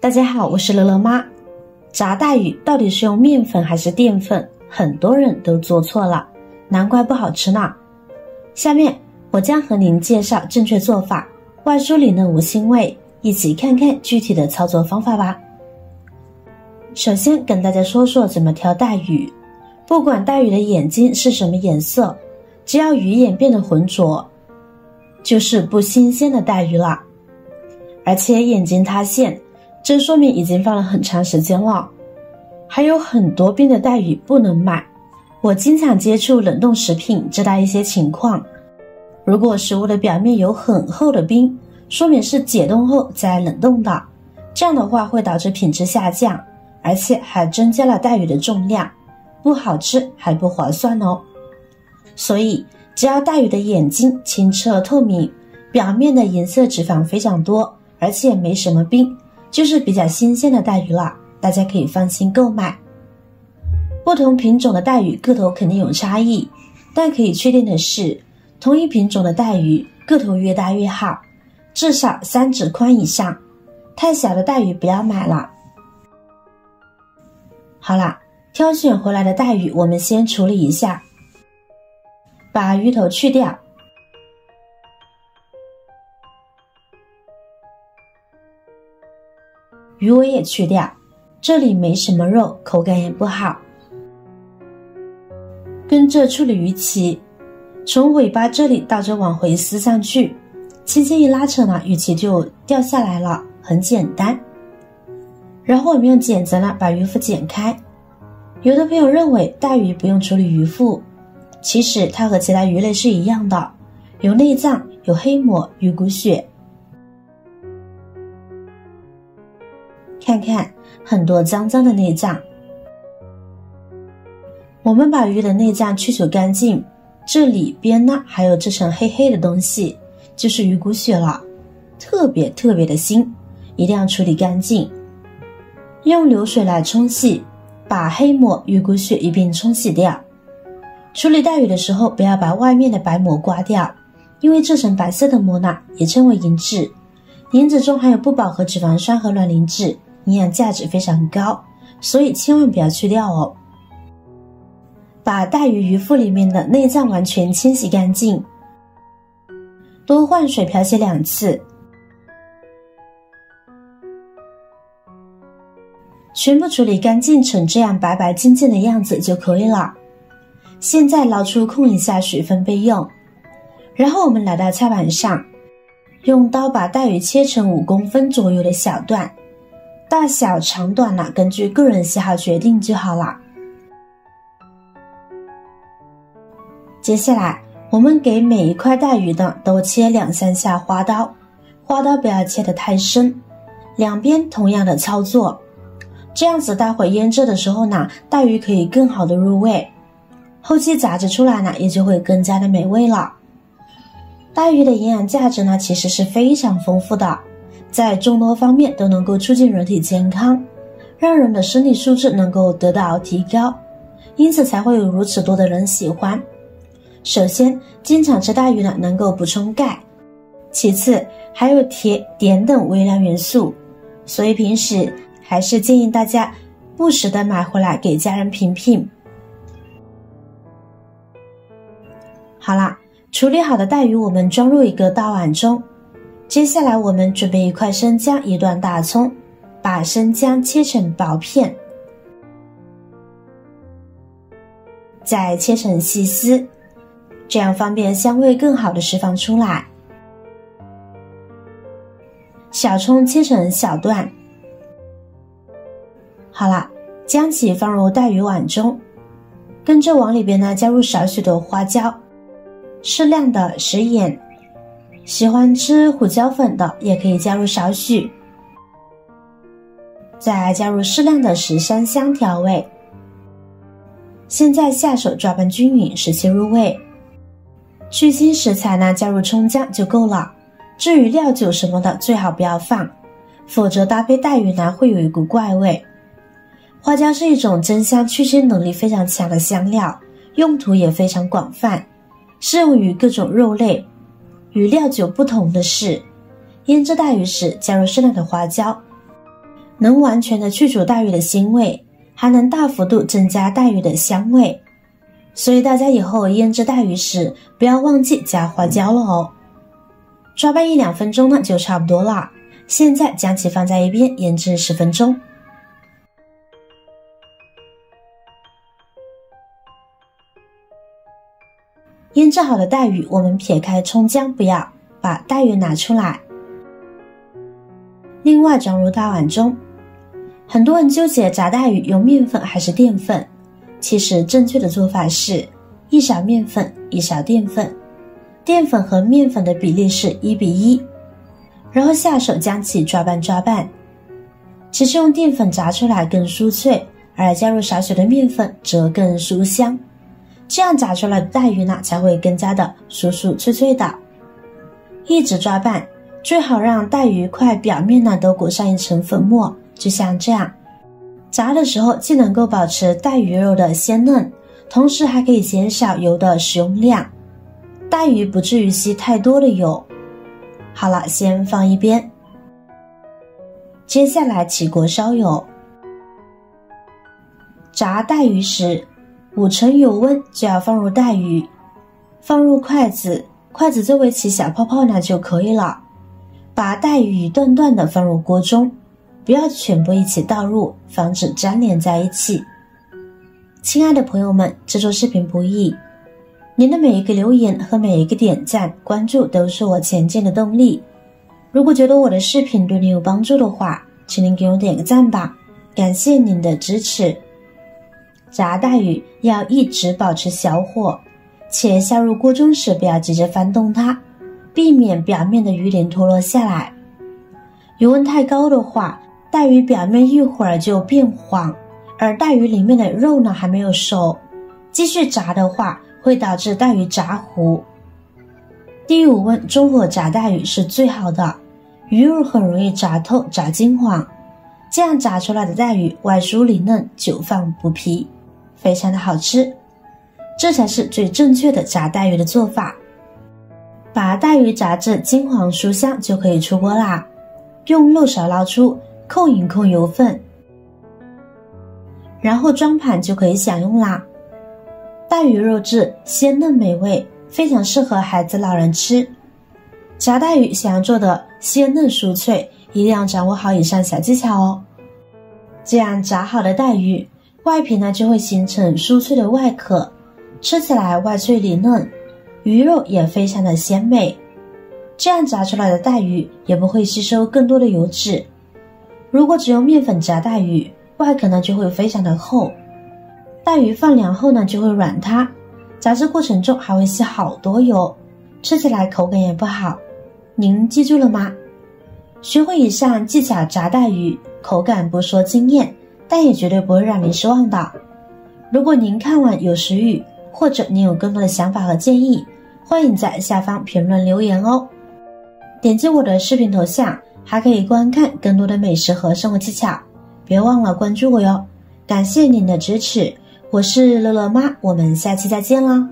大家好，我是乐乐妈。炸带鱼到底是用面粉还是淀粉？很多人都做错了，难怪不好吃呢。下面我将和您介绍正确做法，外酥里嫩无腥味，一起看看具体的操作方法吧。首先跟大家说说怎么挑带鱼，不管带鱼的眼睛是什么颜色，只要鱼眼变得浑浊，就是不新鲜的带鱼了。而且眼睛塌陷，这说明已经放了很长时间了。还有很多冰的带鱼不能买。我经常接触冷冻食品，知道一些情况。如果食物的表面有很厚的冰，说明是解冻后再冷冻的，这样的话会导致品质下降，而且还增加了带鱼的重量，不好吃还不划算哦。所以，只要带鱼的眼睛清澈透明，表面的颜色脂肪非常多。而且没什么冰，就是比较新鲜的带鱼了，大家可以放心购买。不同品种的带鱼个头肯定有差异，但可以确定的是，同一品种的带鱼个头越大越好，至少三指宽以上。太小的带鱼不要买了。好了，挑选回来的带鱼，我们先处理一下，把鱼头去掉。鱼尾也去掉，这里没什么肉，口感也不好。跟着处理鱼鳍，从尾巴这里倒着往回撕上去，轻轻一拉扯呢，鱼鳍就掉下来了，很简单。然后我们用剪子呢把鱼腹剪开。有的朋友认为带鱼不用处理鱼腹，其实它和其他鱼类是一样的，有内脏、有黑膜、鱼骨血。看看很多脏脏的内脏，我们把鱼的内脏去除干净，这里边呢还有这层黑黑的东西，就是鱼骨血了，特别特别的腥，一定要处理干净。用流水来冲洗，把黑膜、鱼骨血一并冲洗掉。处理带鱼的时候，不要把外面的白膜刮掉，因为这层白色的膜呢也称为银脂，银脂中含有不饱和脂肪酸和卵磷脂。营养价值非常高，所以千万不要去掉哦。把带鱼鱼腹里面的内脏完全清洗干净，多换水漂洗两次，全部处理干净成这样白白净净的样子就可以了。现在捞出控一下水分备用。然后我们来到菜板上，用刀把带鱼切成五公分左右的小段。大小长短呢，根据个人喜好决定就好了。接下来，我们给每一块带鱼的都切两三下花刀，花刀不要切得太深，两边同样的操作，这样子待会腌制的时候呢，带鱼可以更好的入味，后期炸制出来呢，也就会更加的美味了。带鱼的营养价值呢，其实是非常丰富的。在众多方面都能够促进人体健康，让人的身体素质能够得到提高，因此才会有如此多的人喜欢。首先，经常吃带鱼呢，能够补充钙；其次，还有铁、碘等微量元素，所以平时还是建议大家不时的买回来给家人品品。好啦，处理好的带鱼，我们装入一个大碗中。接下来，我们准备一块生姜，一段大葱，把生姜切成薄片，再切成细丝，这样方便香味更好的释放出来。小葱切成小段。好了，将其放入带鱼碗中，跟着往里边呢加入少许的花椒，适量的食盐。喜欢吃胡椒粉的，也可以加入少许，再加入适量的十三香调味。现在下手抓拌均匀，使其入味。去腥食材呢，加入葱姜就够了。至于料酒什么的，最好不要放，否则搭配带鱼呢，会有一股怪味。花椒是一种增香去腥能力非常强的香料，用途也非常广泛，适用于各种肉类。与料酒不同的是，腌制带鱼时加入适量的花椒，能完全的去除带鱼的腥味，还能大幅度增加带鱼的香味。所以大家以后腌制带鱼时，不要忘记加花椒了哦。抓拌一两分钟呢，就差不多了。现在将其放在一边腌制十分钟。腌制好的带鱼，我们撇开葱姜不要，把带鱼拿出来，另外装入大碗中。很多人纠结炸带鱼用面粉还是淀粉，其实正确的做法是一勺面粉一勺淀粉，淀粉和面粉的比例是一比一，然后下手将其抓拌抓拌。其实用淀粉炸出来更酥脆，而加入少许的面粉则更酥香。这样炸出来的带鱼呢，才会更加的酥酥脆脆的。一直抓拌，最好让带鱼块表面呢都裹上一层粉末，就像这样。炸的时候既能够保持带鱼肉的鲜嫩，同时还可以减少油的使用量，带鱼不至于吸太多的油。好了，先放一边。接下来起锅烧油，炸带鱼时。五成油温就要放入带鱼，放入筷子，筷子周围起小泡泡呢就可以了。把带鱼一段段的放入锅中，不要全部一起倒入，防止粘连在一起。亲爱的朋友们，制作视频不易，您的每一个留言和每一个点赞、关注都是我前进的动力。如果觉得我的视频对你有帮助的话，请您给我点个赞吧，感谢您的支持。炸带鱼要一直保持小火，且下入锅中时不要急着翻动它，避免表面的鱼鳞脱落下来。油温太高的话，带鱼表面一会儿就变黄，而带鱼里面的肉呢还没有熟，继续炸的话会导致带鱼炸糊。低五温中火炸带鱼是最好的，鱼肉很容易炸透、炸金黄，这样炸出来的带鱼外酥里嫩，久放不皮。非常的好吃，这才是最正确的炸带鱼的做法。把带鱼炸至金黄酥香就可以出锅啦。用漏勺捞出，控一控油分，然后装盘就可以享用啦。带鱼肉质鲜嫩美味，非常适合孩子、老人吃。炸带鱼想要做的鲜嫩酥脆，一定要掌握好以上小技巧哦。这样炸好的带鱼。外皮呢就会形成酥脆的外壳，吃起来外脆里嫩，鱼肉也非常的鲜美。这样炸出来的带鱼也不会吸收更多的油脂。如果只用面粉炸带鱼，外壳呢就会非常的厚，带鱼放凉后呢就会软塌，炸制过程中还会吸好多油，吃起来口感也不好。您记住了吗？学会以上技巧炸带鱼，口感不说惊艳。但也绝对不会让您失望的。如果您看完有食欲，或者您有更多的想法和建议，欢迎在下方评论留言哦。点击我的视频头像，还可以观看更多的美食和生活技巧。别忘了关注我哟！感谢您的支持，我是乐乐妈，我们下期再见啦。